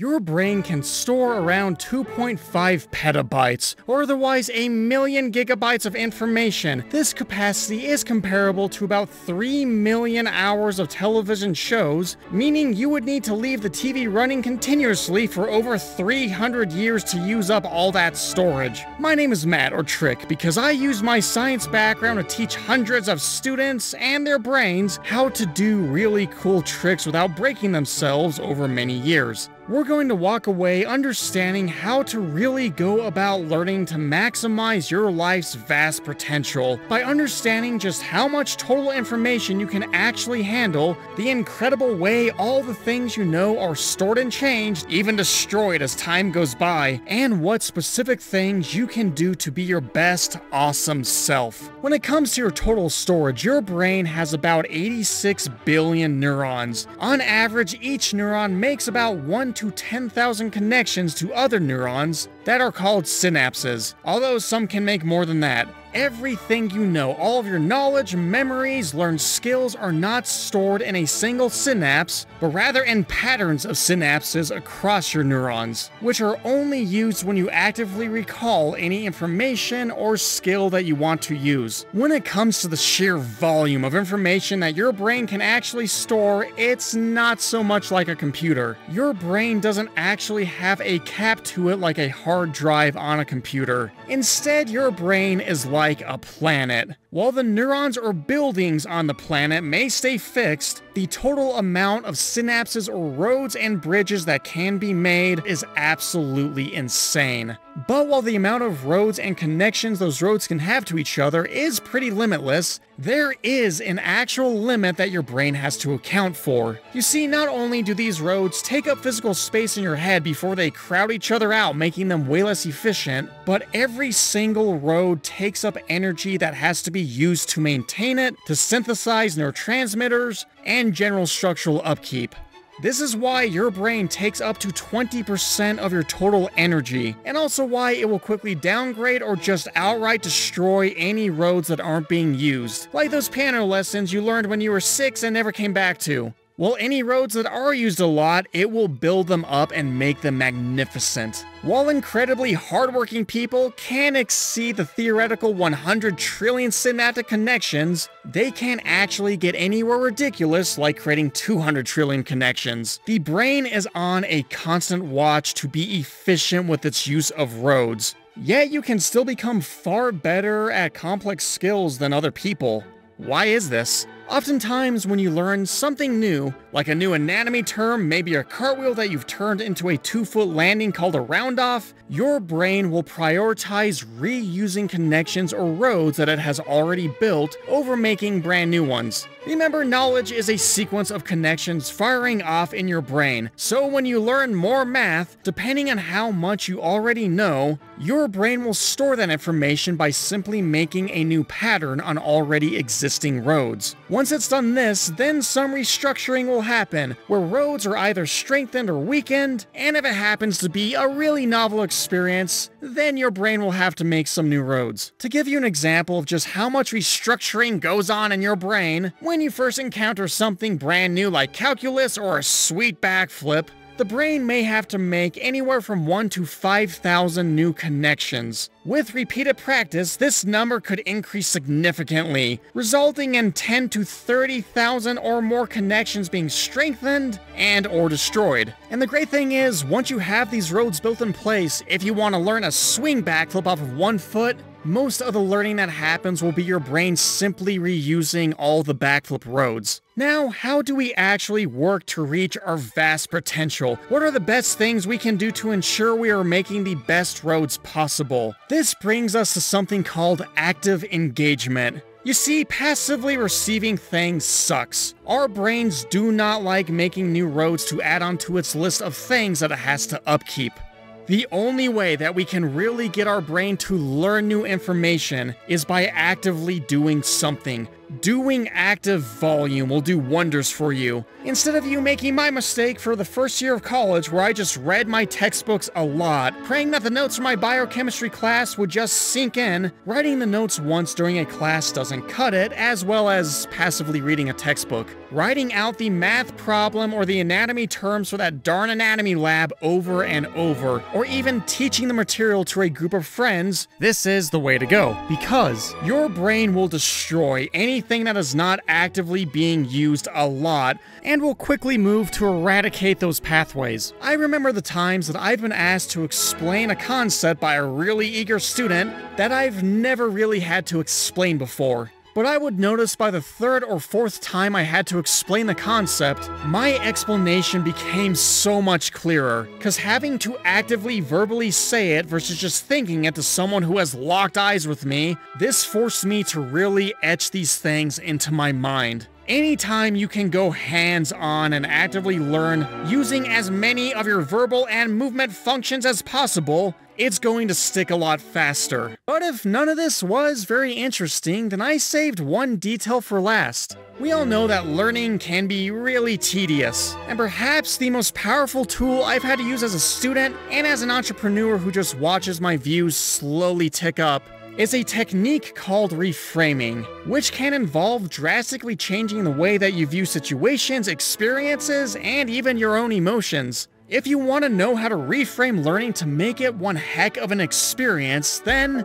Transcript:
Your brain can store around 2.5 petabytes, or otherwise a million gigabytes of information. This capacity is comparable to about 3 million hours of television shows, meaning you would need to leave the TV running continuously for over 300 years to use up all that storage. My name is Matt, or Trick, because I use my science background to teach hundreds of students and their brains how to do really cool tricks without breaking themselves over many years we're going to walk away understanding how to really go about learning to maximize your life's vast potential by understanding just how much total information you can actually handle, the incredible way all the things you know are stored and changed, even destroyed as time goes by, and what specific things you can do to be your best, awesome self. When it comes to your total storage, your brain has about 86 billion neurons. On average, each neuron makes about 1 to 10,000 connections to other neurons that are called synapses, although some can make more than that. Everything you know, all of your knowledge, memories, learned skills are not stored in a single synapse, but rather in patterns of synapses across your neurons, which are only used when you actively recall any information or skill that you want to use. When it comes to the sheer volume of information that your brain can actually store, it's not so much like a computer. Your brain doesn't actually have a cap to it like a hard drive on a computer. Instead, your brain is like like a planet. While the neurons or buildings on the planet may stay fixed, the total amount of synapses or roads and bridges that can be made is absolutely insane. But while the amount of roads and connections those roads can have to each other is pretty limitless, there is an actual limit that your brain has to account for. You see, not only do these roads take up physical space in your head before they crowd each other out, making them way less efficient, but every single road takes up energy that has to be used to maintain it, to synthesize neurotransmitters, and general structural upkeep. This is why your brain takes up to 20% of your total energy, and also why it will quickly downgrade or just outright destroy any roads that aren't being used, like those piano lessons you learned when you were 6 and never came back to. Well, any roads that are used a lot, it will build them up and make them magnificent. While incredibly hardworking people can exceed the theoretical 100 trillion synaptic connections, they can't actually get anywhere ridiculous like creating 200 trillion connections. The brain is on a constant watch to be efficient with its use of roads. Yet you can still become far better at complex skills than other people. Why is this? Oftentimes, when you learn something new, like a new anatomy term, maybe a cartwheel that you've turned into a two foot landing called a roundoff, your brain will prioritize reusing connections or roads that it has already built over making brand new ones. Remember, knowledge is a sequence of connections firing off in your brain, so when you learn more math, depending on how much you already know, your brain will store that information by simply making a new pattern on already existing roads. Once it's done this, then some restructuring will happen, where roads are either strengthened or weakened, and if it happens to be a really novel experience, then your brain will have to make some new roads. To give you an example of just how much restructuring goes on in your brain, when when you first encounter something brand new like calculus or a sweet backflip, the brain may have to make anywhere from 1 to 5,000 new connections. With repeated practice, this number could increase significantly, resulting in 10 to 30,000 or more connections being strengthened and or destroyed. And the great thing is, once you have these roads built in place, if you want to learn a swing backflip off of one foot, most of the learning that happens will be your brain simply reusing all the backflip roads. Now, how do we actually work to reach our vast potential? What are the best things we can do to ensure we are making the best roads possible? This brings us to something called active engagement. You see, passively receiving things sucks. Our brains do not like making new roads to add onto its list of things that it has to upkeep. The only way that we can really get our brain to learn new information is by actively doing something, Doing active volume will do wonders for you. Instead of you making my mistake for the first year of college where I just read my textbooks a lot, praying that the notes from my biochemistry class would just sink in, writing the notes once during a class doesn't cut it, as well as passively reading a textbook. Writing out the math problem or the anatomy terms for that darn anatomy lab over and over, or even teaching the material to a group of friends, this is the way to go. Because your brain will destroy anything that is not actively being used a lot, and will quickly move to eradicate those pathways. I remember the times that I've been asked to explain a concept by a really eager student that I've never really had to explain before. But I would notice by the third or fourth time I had to explain the concept, my explanation became so much clearer. Cause having to actively verbally say it versus just thinking it to someone who has locked eyes with me, this forced me to really etch these things into my mind. Anytime you can go hands on and actively learn using as many of your verbal and movement functions as possible, it's going to stick a lot faster. But if none of this was very interesting, then I saved one detail for last. We all know that learning can be really tedious, and perhaps the most powerful tool I've had to use as a student and as an entrepreneur who just watches my views slowly tick up is a technique called reframing, which can involve drastically changing the way that you view situations, experiences, and even your own emotions. If you want to know how to reframe learning to make it one heck of an experience, then